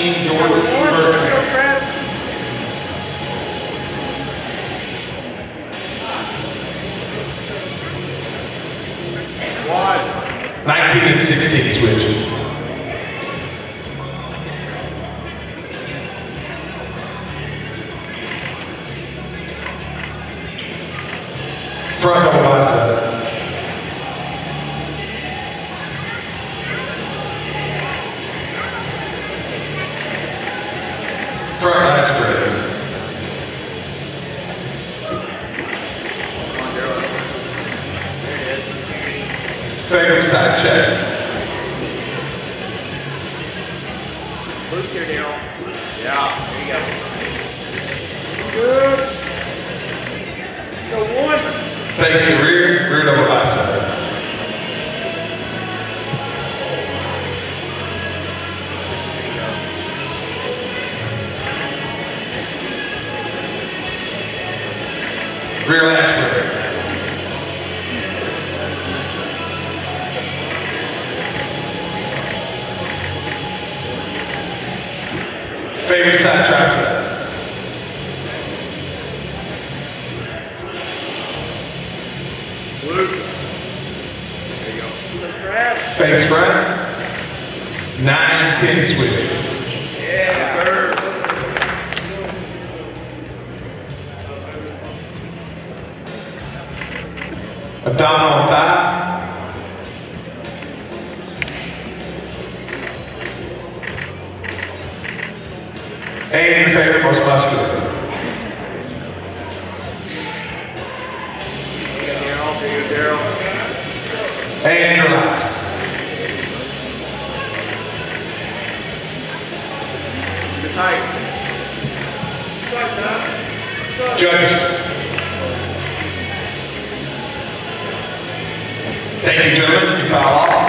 15, Jordan Bertrand. Nineteen and sixteen switches. Front bicep. Favorite side chest. Loose here, Daryl. Yeah, there you go. Good. Go one. Facing rear, rear double bicep. Rear lat spread. Favorite side tricep. Go. Face front. Nine ten switch. Yeah. Abdominal thigh. And your favorite, most muscular. And relax. Good tight. Judge. Thank you, gentlemen. You foul off.